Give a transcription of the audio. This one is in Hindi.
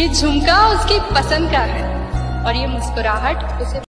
ये झुमका उसकी पसंद का है और ये मुस्कुराहट उसे